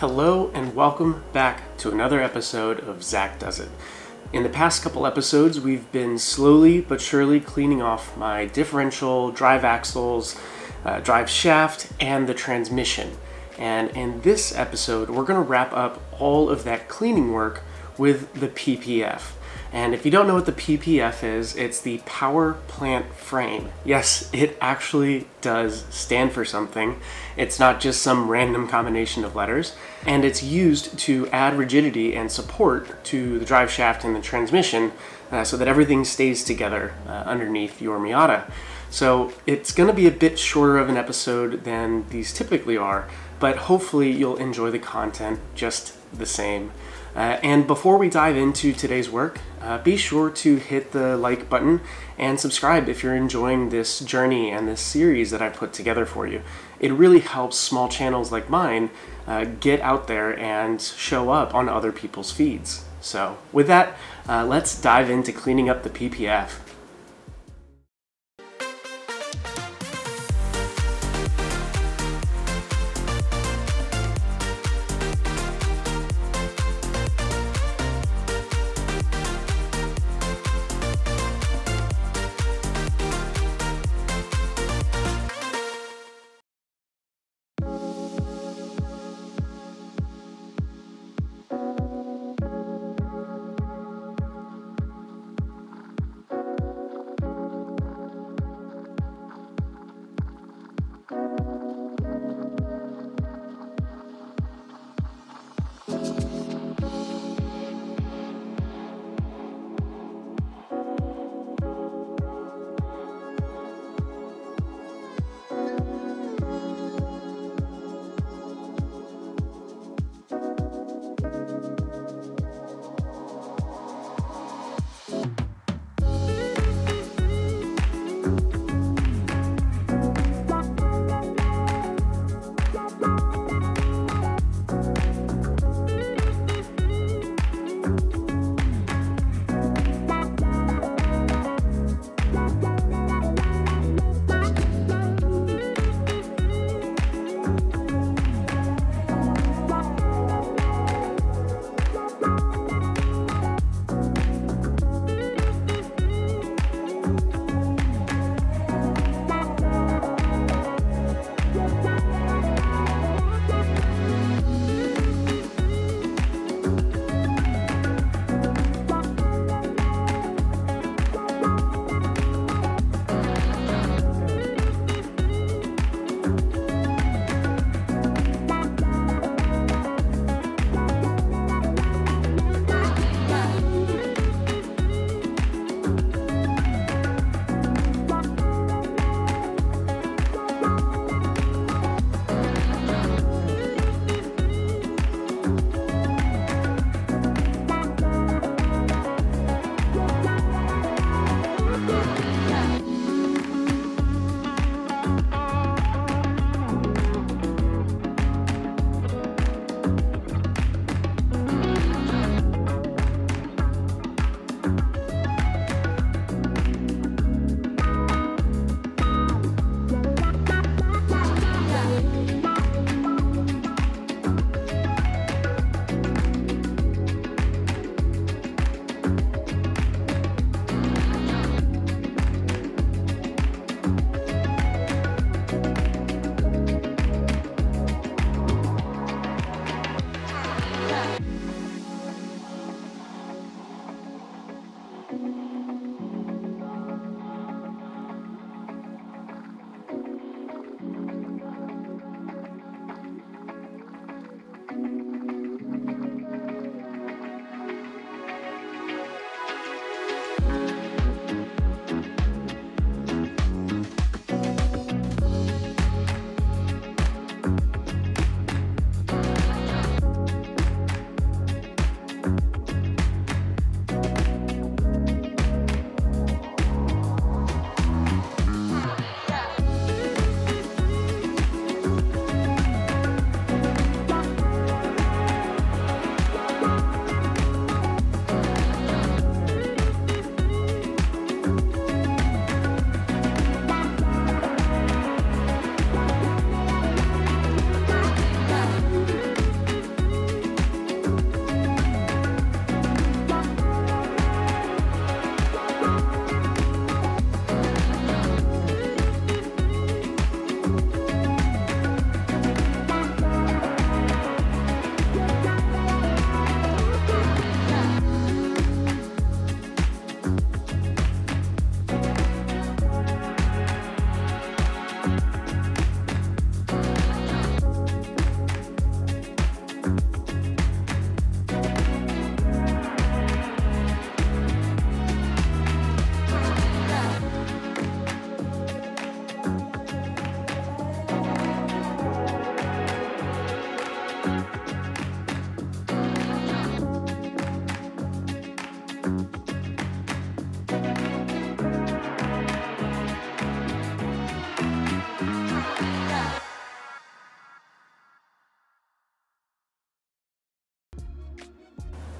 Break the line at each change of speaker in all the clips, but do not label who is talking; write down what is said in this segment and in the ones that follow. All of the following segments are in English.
Hello, and welcome back to another episode of Zak Does It. In the past couple episodes, we've been slowly but surely cleaning off my differential, drive axles, uh, drive shaft, and the transmission. And in this episode, we're going to wrap up all of that cleaning work with the PPF. And if you don't know what the PPF is, it's the power plant frame. Yes, it actually does stand for something. It's not just some random combination of letters. And it's used to add rigidity and support to the drive shaft and the transmission uh, so that everything stays together uh, underneath your Miata. So it's going to be a bit shorter of an episode than these typically are, but hopefully you'll enjoy the content just the same. Uh, and before we dive into today's work, uh, be sure to hit the like button and subscribe if you're enjoying this journey and this series that I've put together for you. It really helps small channels like mine uh, get out there and show up on other people's feeds. So, with that, uh, let's dive into cleaning up the PPF.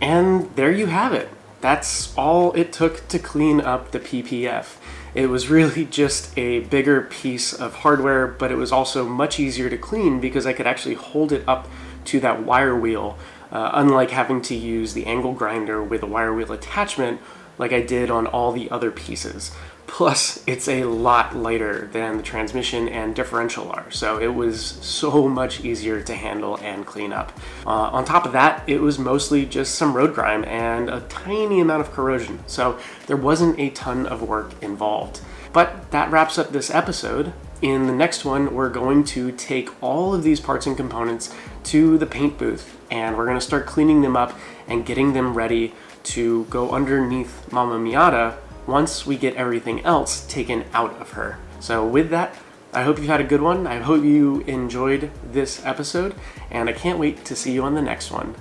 And there you have it. That's all it took to clean up the PPF. It was really just a bigger piece of hardware, but it was also much easier to clean because I could actually hold it up to that wire wheel, uh, unlike having to use the angle grinder with a wire wheel attachment like I did on all the other pieces. Plus, it's a lot lighter than the transmission and differential are, so it was so much easier to handle and clean up. Uh, on top of that, it was mostly just some road grime and a tiny amount of corrosion, so there wasn't a ton of work involved. But that wraps up this episode. In the next one, we're going to take all of these parts and components to the paint booth and we're going to start cleaning them up and getting them ready to go underneath Mama Miata once we get everything else taken out of her. So, with that, I hope you had a good one. I hope you enjoyed this episode, and I can't wait to see you on the next one.